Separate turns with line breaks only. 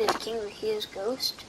is King Rahia's ghost.